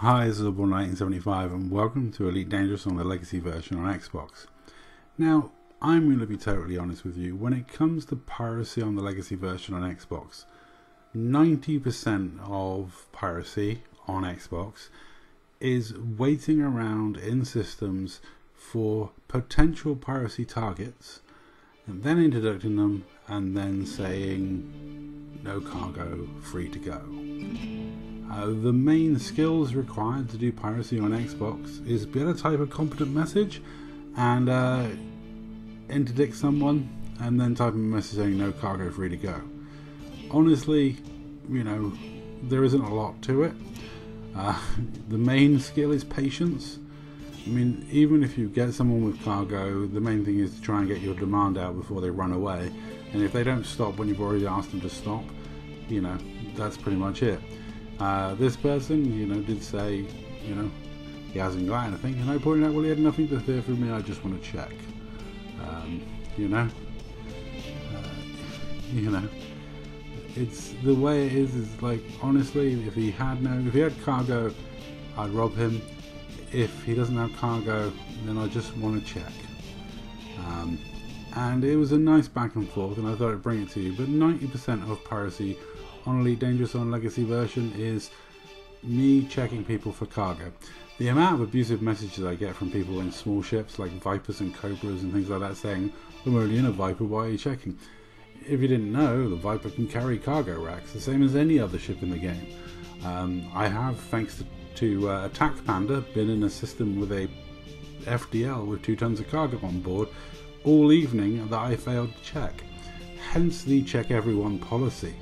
Hi, this is Oddball1975 and welcome to Elite Dangerous on the Legacy version on Xbox. Now, I'm going to be totally honest with you, when it comes to piracy on the Legacy version on Xbox, 90% of piracy on Xbox is waiting around in systems for potential piracy targets and then interdicting them and then saying no cargo, free to go. Uh, the main skills required to do piracy on Xbox is be able to type a competent message and uh, interdict someone and then type a message saying no cargo, free to go. Honestly, you know, there isn't a lot to it. Uh, the main skill is patience. I mean, even if you get someone with cargo, the main thing is to try and get your demand out before they run away. And if they don't stop when you've already asked them to stop, you know, that's pretty much it. Uh, this person, you know, did say, you know, he hasn't got anything, and I pointed out, well, he had nothing to fear from me. I just want to check. Um, you know, uh, you know, it's the way it is. Is like honestly, if he had no, if he had cargo, I'd rob him. If he doesn't have cargo, then I just want to check. Um, and it was a nice back and forth, and I thought I'd bring it to you. But 90% of piracy on Elite Dangerous on Legacy version is me checking people for cargo. The amount of abusive messages I get from people in small ships like Vipers and Cobras and things like that saying, I'm only in a Viper, why are you checking? If you didn't know, the Viper can carry cargo racks, the same as any other ship in the game. Um, I have, thanks to, to uh, Attack Panda, been in a system with a FDL with two tons of cargo on board all evening that I failed to check. Hence the check everyone policy.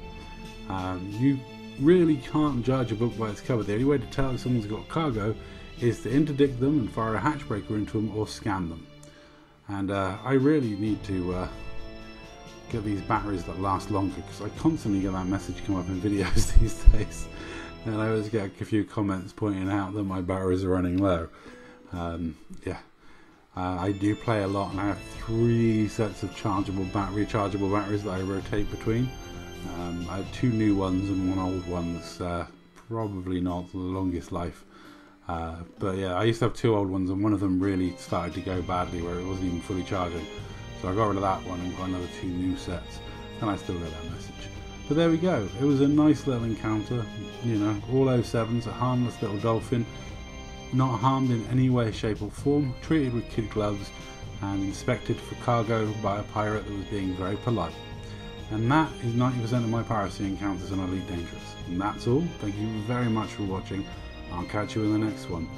Um, you really can't judge a book by its cover. The only way to tell if someone's got cargo is to interdict them and fire a hatchbreaker into them or scan them. And uh, I really need to uh, get these batteries that last longer because I constantly get that message come up in videos these days. And I always get a few comments pointing out that my batteries are running low. Um, yeah. Uh, I do play a lot and I have three sets of chargeable battery, rechargeable batteries that I rotate between. Um, I have two new ones and one old one that's uh, probably not the longest life. Uh, but yeah, I used to have two old ones, and one of them really started to go badly where it wasn't even fully charging. So I got rid of that one and got another two new sets, and I still get that message. But there we go. It was a nice little encounter. You know, all 07s, a harmless little dolphin, not harmed in any way, shape, or form, treated with kid gloves, and inspected for cargo by a pirate that was being very polite. And that is 90% of my piracy encounters on Elite Dangerous. And that's all. Thank you very much for watching. I'll catch you in the next one.